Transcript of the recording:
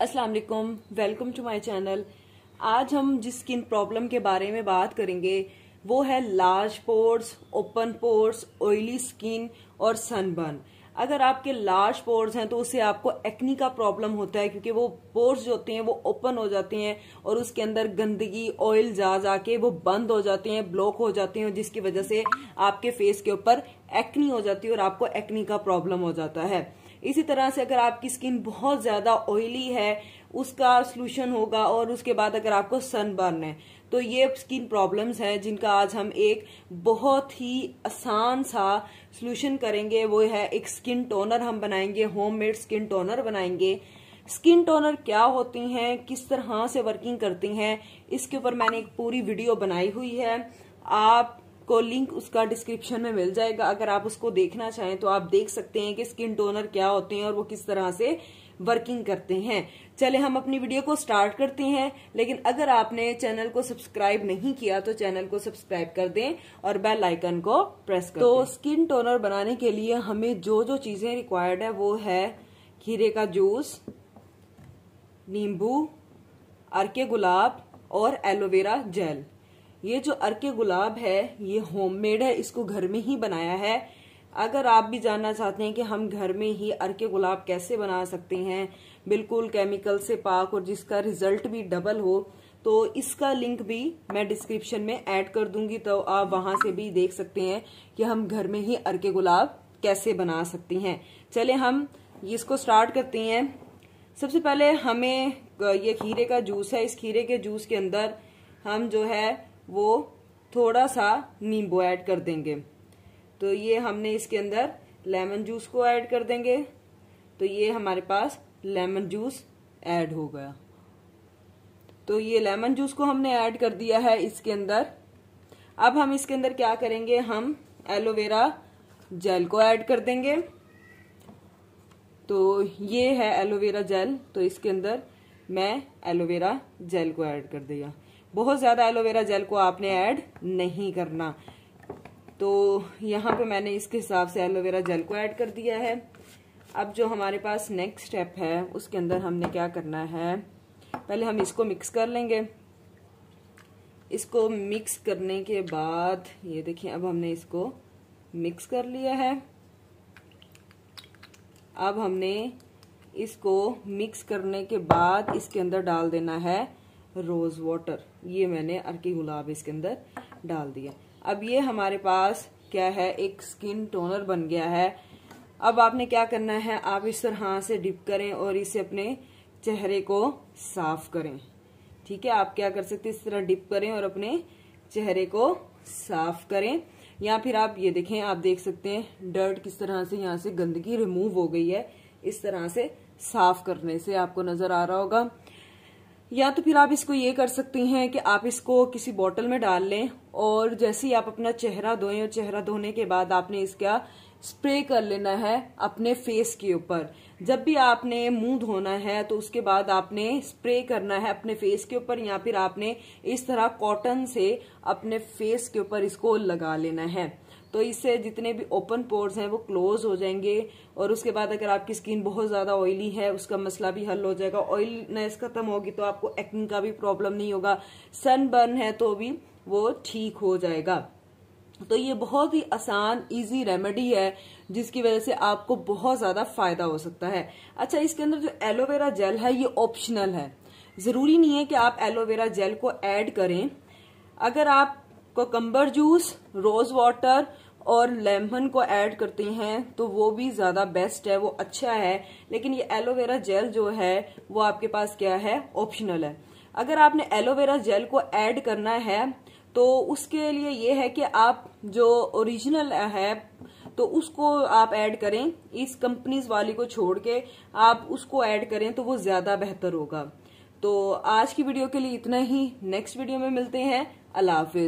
अस्सलाम वालेकुम welcome to my channel आज हम जिस स्किन प्रॉब्लम के बारे में बात करेंगे, वो है large pores open pores oily skin और सनबर्न अगर आपके लार्ज पोर्स हैं तो उससे आपको एक्नी का प्रॉब्लम होता है, क्योंकि वो पोर्स जो होते हैं, वो ओपन हो जाते हैं और उसके अंदर गंदगी ऑयल जा जाके वो बंद हो जाते हैं ब्लॉक हो जाते हैं, जिसकी वजह से आपके फेस के ऊपर एक्नी हो जाती है और आपको एक्नी का प्रॉब्लम हो जाता है। इसी तरह से अगर आपकी स्किन बहुत ज़्यादा ऑयली है, उसका सोल्यूशन होगा और उसके बाद अगर आपको सनबर्न है तो ये स्किन प्रॉब्लम्स हैं जिनका आज हम एक बहुत ही आसान सा सोल्यूशन करेंगे। वो है एक स्किन टोनर हम बनाएँगे होममेड स्किन टोनर बनाएँगे। स्किन टोनर क्या होती हैं, किस तरह से वर्किंग करती हैं, इसके ऊपर मैंने एक पूरी वीडियो बनाई हुई है। आप को लिंक उसका डिस्क्रिप्शन में मिल जाएगा। अगर आप उसको देखना चाहें तो आप देख सकते हैं कि स्किन टोनर क्या होते हैं और वो किस तरह से वर्किंग करते हैं। चले हम अपनी वीडियो को स्टार्ट करते हैं। लेकिन अगर आपने चैनल को सब्सक्राइब नहीं किया तो चैनल को सब्सक्राइब कर दें और बेल आइकन को प्रेस कर तो स्किन टोनर बनाने के लिए हमें जो जो चीज़ें रिक्वायर्ड है वो है खीरे का जूस नींबू अर्के गुलाब और एलोवेरा जेल ये जो अर्के गुलाब है, ये होममेड है, इसको घर में ही बनाया है। अगर आप भी जानना चाहते हैं कि हम घर में ही अर्के गुलाब कैसे बना सकते हैं, बिल्कुल केमिकल से पाक और जिसका रिज़ल्ट भी डबल हो तो इसका लिंक भी मैं डिस्क्रिप्शन में ऐड कर दूँगी तो आप वहाँ से भी देख सकते हैं कि हम घर में ही अर्के गुलाब कैसे बना सकते हैं। चले हम, इसको स्टार्ट करते हैं। सबसे पहले हमें ये खीरे का जूस है। इस खीरे के जूस के अंदर हम जो है वो थोड़ा सा नींबू ऐड कर देंगे। तो ये हमने इसके अंदर लेमन जूस को ऐड कर देंगे। तो ये हमारे पास लेमन जूस ऐड हो गया। तो ये लेमन जूस को हमने ऐड कर दिया है इसके अंदर। अब हम इसके अंदर क्या करेंगे? हम एलोवेरा जेल को ऐड कर देंगे। तो ये है एलोवेरा जेल। तो इसके अंदर मैं एलोवेरा जेल को ऐड कर दिया। बहुत ज़्यादा एलोवेरा जेल को आपने ऐड नहीं करना। तो यहाँ पे मैंने इसके हिसाब से एलोवेरा जेल को ऐड कर दिया है। अब जो हमारे पास नेक्स्ट स्टेप है, उसके अंदर हमने क्या करना है? पहले हम इसको मिक्स कर लेंगे। इसको मिक्स करने के बाद, ये देखिए, अब हमने इसको मिक्स कर लिया है। अब हमने इसको मिक्स करने के बाद इसके अंदर डाल देना है रोज वाटर, ये मैंने अर्की गुलाब इसके अंदर डाल दिया। अब ये हमारे पास क्या है? एक स्किन टोनर बन गया है। अब आपने क्या करना है? आप इस तरह से डिप करें और इसे अपने चेहरे को साफ़ करें। ठीक है? आप क्या कर सकते इस तरह डिप करें और अपने चेहरे को साफ़ करें। या फिर आप ये देखें, आप देख सकते हैं डर्ट किस तरह से यहाँ से गंदगी रिमूव हो गई है। इस तरह से साफ़ करने से आपको नज़र आ रहा होगा। या तो फिर आप इसको ये कर सकती हैं कि आप इसको किसी बोतल में डाल लें और जैसे ही आप अपना चेहरा धोएँ और चेहरा धोने के बाद आपने इसका स्प्रे कर लेना है अपने फेस के ऊपर। जब भी आपने मुँह धोना है तो उसके बाद आपने स्प्रे करना है अपने फेस के ऊपर या फिर आपने इस तरह कॉटन से अपने फेस के ऊपर इसको लगा लेना है। तो इससे जितने भी ओपन पोर्स हैं, वो क्लोज हो जाएँगे। और उसके बाद अगर आपकी स्किन बहुत ज़्यादा ऑयली है, उसका मसला भी हल हो जाएगा। ऑयलनेस खत्म होगी तो आपको एक्टिंग का भी प्रॉब्लम नहीं होगा। सनबर्न है तो भी वो ठीक हो जाएगा। तो ये बहुत ही आसान इजी रेमेडी है, जिसकी वजह से आपको बहुत ज़्यादा फ़ायदा हो सकता है। अच्छा इसके अंदर जो एलोवेरा जेल है, ये ऑप्शनल है। ज़रूरी नहीं है कि आप एलोवेरा जेल को ऐड करें। अगर आप कोकम्बर जूस रोज वाटर और लेमन को ऐड करते हैं तो वो भी ज़्यादा बेस्ट है, वो अच्छा है। लेकिन ये एलोवेरा जेल जो है, वो आपके पास क्या है? ऑप्शनल है। अगर आपने एलोवेरा जेल को ऐड करना है तो उसके लिए ये है कि आप जो ओरिजिनल है तो उसको आप ऐड करें। इस कंपनीज़ वाली को छोड़ के आप उसको ऐड करें तो वो ज़्यादा बेहतर होगा। तो आज की वीडियो के लिए इतना ही। नेक्स्ट वीडियो में मिलते हैं। अल्लाह हाफिज।